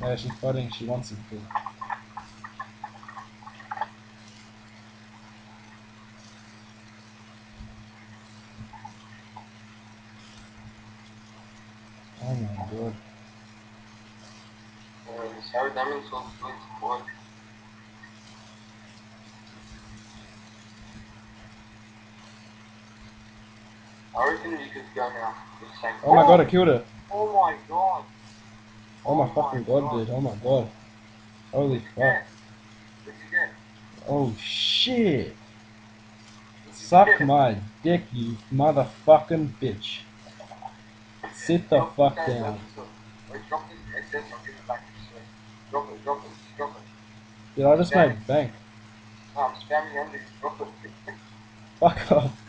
Yeah, she's fighting. She wants it to. Oh my god. Saradomin so good. I reckon you could go now. Oh my god, I killed her. Oh my god. Oh my fucking god, dude. Oh my god. Holy fuck. Oh shit. Suck my dick, you motherfucking bitch. Sit the fuck down. Did I just make bank? Fuck off.